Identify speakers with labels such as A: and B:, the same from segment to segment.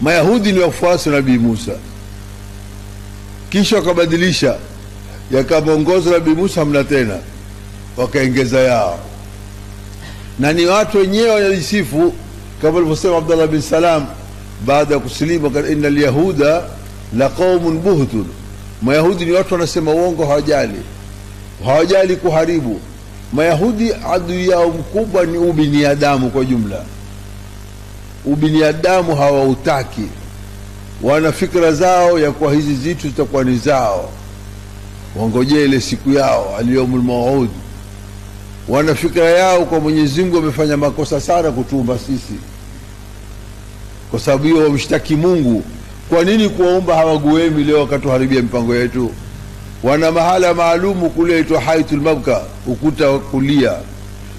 A: mayahudi ni wafuasi wa nabii musa. Kisha wakabadilisha yakamwongoza nabii musa hamna tena wakaengeza yao. Na ni watu wenyewe wanajisifu kama alivyosema Abdullah bin salam baada ya kusilimu ina lyahuda la qaumun buhtun. Mayahudi ni watu wanasema uongo hawajali. Hawajali kuharibu. Mayahudi adui yao mkubwa ni ubiniadamu kwa jumla ubiniadamu hawautaki. Wana fikra zao ya kuwa hizi zitu zitakuwa ni zao. Wangojee ile siku yao aliyomul maud. wana fikra yao kwa mwenyezi mungu wamefanya makosa sana kutuumba sisi. Kwa sababu hiyo wamshtaki mungu. Kwa nini kuwaumba hawaguemi leo wakatuharibia mipango yetu? Wana mahala maalumu kule itwa haitul mabka ukuta wa kulia.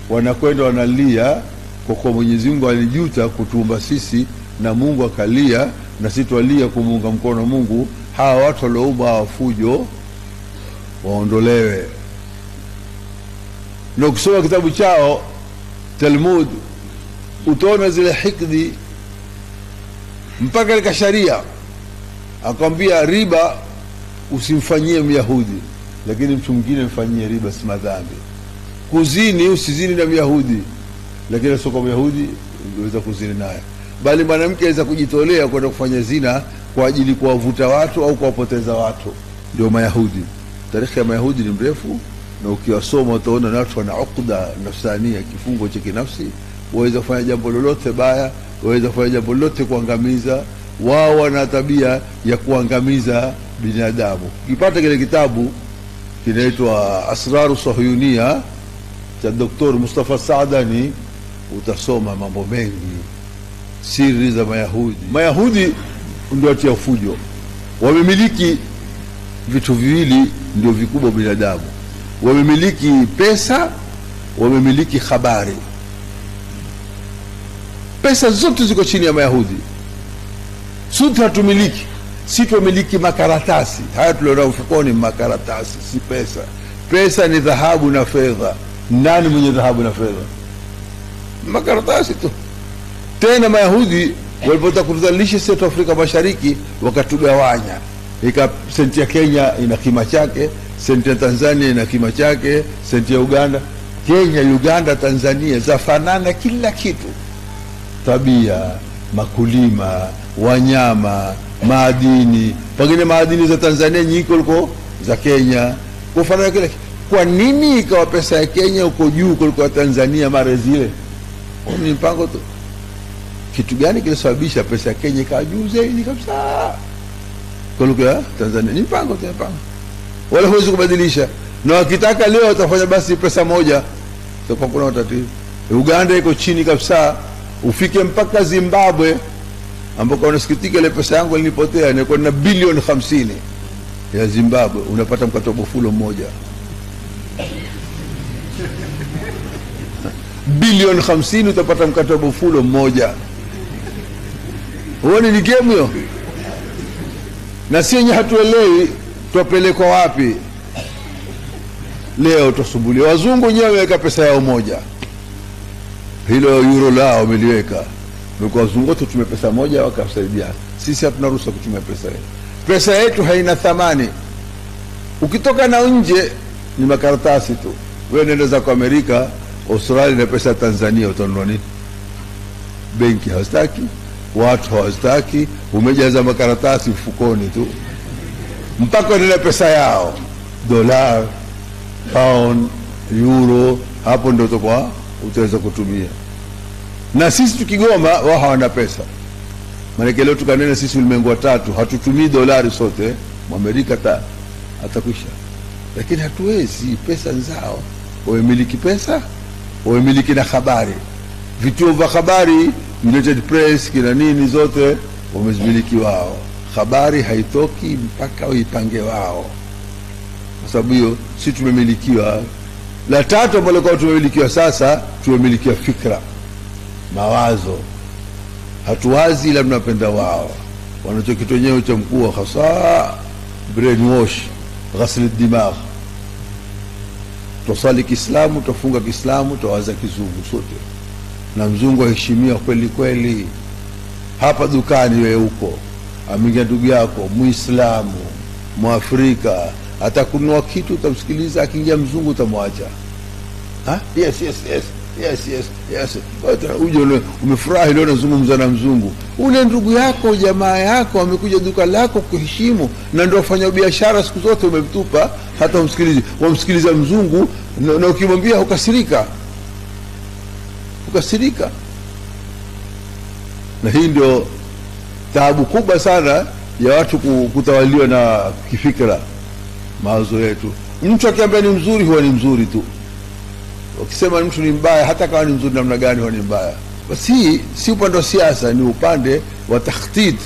A: Wanakwenda wanalia kwa kuwa mwenyezi mungu alijuta kutuumba sisi na mungu akalia na si twalia kumuunga mkono mungu hawa watu walioumba hawa fujo waondolewe. Na ukisoma kitabu chao talmud utaona zile hikdi mpaka katika sharia akwambia riba usimfanyie myahudi lakini mtu mwingine mfanyie riba si madhambi. Kuzini usizini na myahudi lakini sio kwa myahudi weza kuzini naye. Bali mwanamke aweza kujitolea kwenda kufanya zina kwa ajili kuwavuta watu au kuwapoteza watu. Ndio mayahudi. Tarehe ya mayahudi ni mrefu na ukiwasoma utaona na watu wana ukda nafsania kifungo cha kinafsi. Waweza kufanya jambo lolote baya waweza kufanya jambo lolote kuangamiza. Wao wana tabia ya kuangamiza binadamu. Ukipata kile kitabu kinaitwa asraru sahyunia cha Dr. mustafa saadani utasoma mambo mengi. Siri za mayahudi. Mayahudi ndio watia fujo. Wamemiliki vitu viwili ndio vikubwa binadamu. Wamemiliki pesa wamemiliki habari. Pesa zote ziko chini ya mayahudi. Sote hatumiliki. Si tumiliki makaratasi. Haya tulionao mfukoni makaratasi si pesa. Pesa ni dhahabu na fedha. Nani mwenye dhahabu na fedha makaratasi tu. Tena mayahudi walipotaka kutuzalisha sisi afrika mashariki wakatugawanya. Ika senti ya kenya ina kima chake senti ya tanzania ina kima chake senti ya uganda. Kenya uganda tanzania zafanana kila kitu. Tabia makulima wanyama maadini. Pengine maadini za tanzania nyingi kuliko za kenya. Kufanana kile kwa nini ikawa pesa ya kenya uko juu kuliko ya tanzania mara zile ni mpango tu. Kitu gani kilisababisha pesa ya kenya ikawa juu zaidi kabisa? Kuliko ya tanzania. Ni mpango tu mpango wala huwezi kubadilisha. Na wakitaka leo watafanya basi pesa moja. Sio kuna matatizo. Uganda iko chini kabisa. Ufike mpaka zimbabwe ambako unasikitika ile pesa yangu ilinipotea nilikuwa na bilioni hamsini ya zimbabwe. Unapata mkate wa bofulo mmoja bilioni hamsini utapata mkate wa bofulo mmoja. Huoni ni gemu hiyo? Na si wenye hatuelewi twapelekwa wapi? Leo twasumbulia wazungu wenyewe wameweka pesa yao moja. Hilo euro lao wameliweka. Wazungu wote tume pesa moja wakasaidia. Sisi hatuna ruhusa kutumia pesa yetu. Pesa yetu haina thamani. Ukitoka na nje ni makaratasi tu. Wewe nenda zako amerika australia na pesa ya tanzania utanunua nini? Benki hawastaki watu hawastaki umejaza makaratasi mfukoni tu. Mpaka nile pesa yao. Dolar pound euro hapo ndio utakuwa utaweza kutumia. Na sisi tukigoma wao hawana pesa. Maanake leo tukanena sisi ulimwengu wa tatu hatutumii dolari sote mwamerika ta atakwisha. Lakini hatuwezi pesa nzao wamemiliki pesa wamemiliki na habari. Vituo vya habari United Press kina nini zote wamezimiliki wao. Habari haitoki mpaka waipange wao. Kwa sababu hiyo si tumemilikiwa. La tatu ambalo kwa tumemilikiwa sasa tumemilikiwa fikra. Mawazo. Hatuwazi ila tunapenda wao. Wanachokitu wenyewe cha mkuu hasa brainwash ghasl dimagh twasali kiislamu twafunga kiislamu twawaza kizungu sote. Na mzungu aheshimiwa kweli kweli. Hapa dukani wewe huko ameingia ndugu yako muislamu mwafrika atakunua kitu utamsikiliza akiingia mzungu utamwacha. Ha? yes yes yes yes yes yes. Uje umefurahi leo nazungumza na mzungu. Ule ndugu yako jamaa yako amekuja duka lako kuheshimu na ndio wafanya biashara siku zote umemtupa hata umsikilizi wamsikiliza mzungu na, na ukimwambia ukasirika ukasirika na hii ndio taabu kubwa sana ya watu kutawaliwa na kifikra mawazo yetu. Mtu akiambia ni mzuri huwa ni mzuri tu ukisema mtu ni mbaya hata kama ni mzuri namna gani huwa ni mbaya. Basi si upande wa siasa ni upande wa takhtit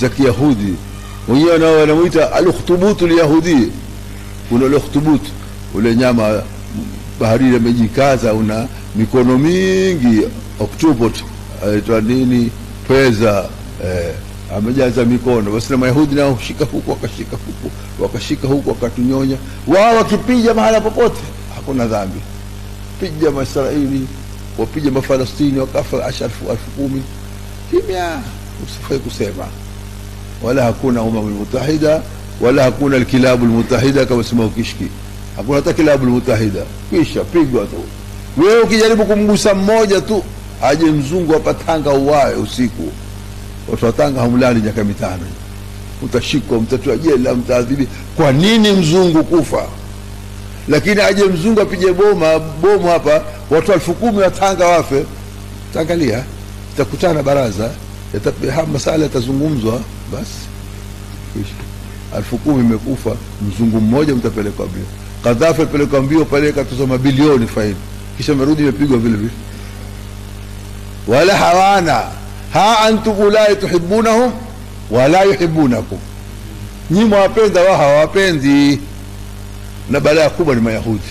A: za kiyahudi. Wenyewe nao wanamwita alukhtubutu lyahudi kuna ule ukhtubut ule nyama baharini amejikaza una mikono mingi oktubot aitwa nini pweza eh, amejaza mikono. Basi na mayahudi nao hushika huku wakashika huku wakashika huku wakatunyonya. Wao wakipija mahala popote hakuna dhambi pija maisraeli wapija mafalastini wakafa elfu kumi. Kimya usifai kusema. Wala hakuna umamu lmutahida wala hakuna lkilabu lmutahida kama sema ukishki. Hakuna hata kilabu lmutahida kisha pigwa tu. Wewe ukijaribu kumgusa mmoja tu aje mzungu hapa tanga uwae usiku. Watu wa tanga hamlali miaka mitano. Utashikwa mtatua jela mtaadhibi. Kwa nini mzungu kufa lakini aje mzungu apige boma bomu hapa watu elfu kumi wa tanga wafe. Taangalia itakutana baraza masala yatazungumzwa basi elfu kumi imekufa mzungu mmoja mtapelekwa mbio. Kadhafi apelekwa mbio pale katoza mabilioni faini. Kisha merudi imepigwa vile vile. Wala hawana. Ha antum ulai tuhibunahum wala yuhibunakum nyi mwawapenda wao hawawapendi na balaa kubwa ni mayahudi.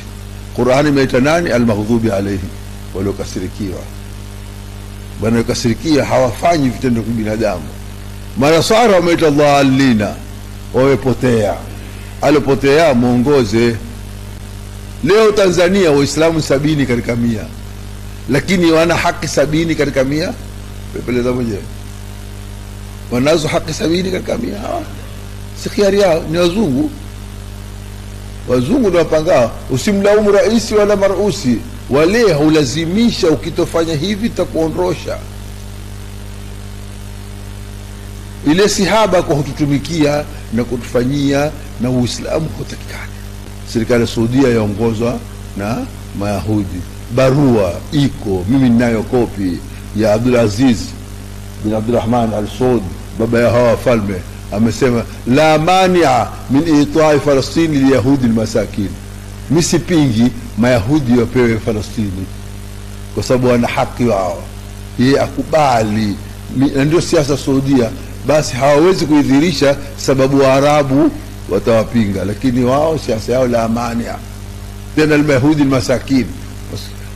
A: Qurani imeita nani? Almaghdubi alaihim waliokasirikiwa. Wanaokasirikia hawafanyi vitendo vya binadamu manasara wameita dhalina. Wamepotea. Aliopotea mwongoze. Leo tanzania waislamu sabini katika mia. Lakini wana haki sabini katika mia? Pepeleza mwenyewe. Wanazo haki sabini katika mia? Si khiari yao. Ni wazungu wazungu ndio wapangao usimlaumu raisi wala marusi. Wale hulazimisha ukitofanya hivi takuondosha ile sihaba kwa hututumikia na kutufanyia na uislamu hutakikani. Serikali ya saudia yaongozwa na mayahudi. Barua iko. Mimi ninayo kopi ya abdulaziz bin abdurahman al saud baba ya hawa wafalme amesema la mania min itai falastini liyahudi lmasakini, mi sipingi mayahudi wapewe falastini kwa sababu wana haki wao. Yeye akubali. Na ndio siasa saudia. Basi hawawezi kuidhirisha sababu waarabu watawapinga lakini wao siasa yao la mania. Tena almayahudi lmasakini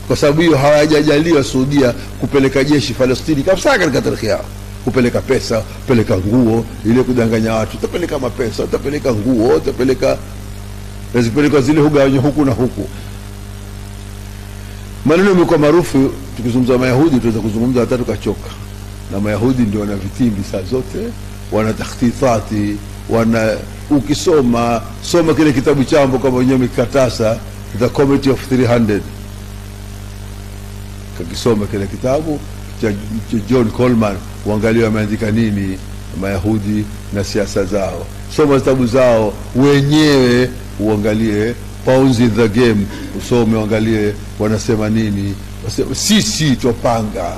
A: kwa sababu hiyo hawajajaliwa saudia kupeleka jeshi falastini kabisa katika tarikhi yao kupeleka pesa peleka nguo ile kudanganya watu utapeleka mapesa utapeleka nguo utapeleka nazipelekwa zile hugawanywa huku na huku. Maneno yamekuwa maarufu tukizungumza mayahudi tunaweza kuzungumza hata tukachoka. Na mayahudi ndio wana vitimbi saa zote wana takhtitati wana ukisoma soma kile kitabu chambo kama wenyewe mikatasa the committee of 300 kakisoma kile kitabu cha john coleman uangalie wameandika nini mayahudi na siasa zao. Soma vitabu zao wenyewe uangalie Pawns in the game usome uangalie wanasema nini. Sisi twapanga